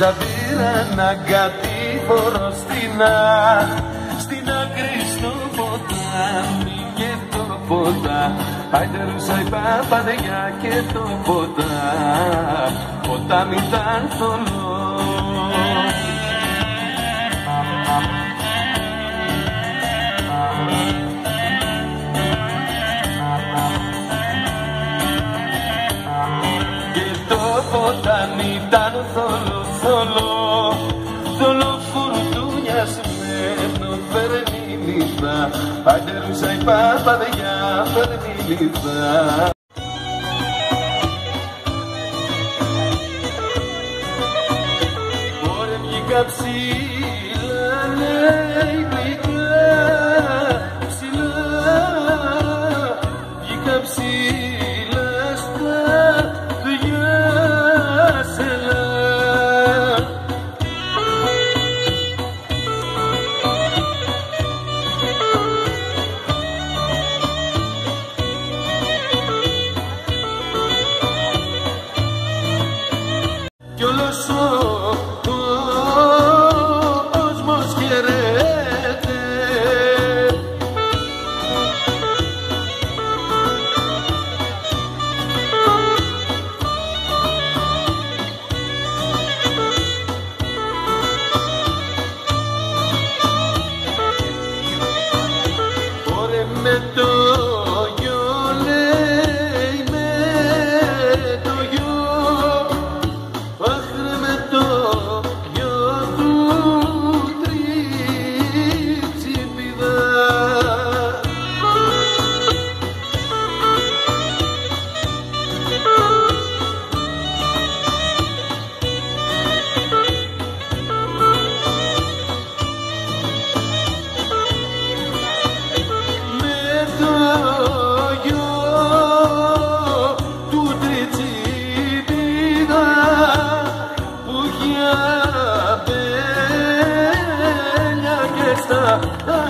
Σαν πήρα να κατήφορο στην στην άκρη στο ποτάμι και το ποτά Άιντε ρούσα η παπαδιά και το ποτά ποτάμι ήταν θολό ليلة عدل سيفا فضيا فرمي ليلة I've seen that the ah, ah.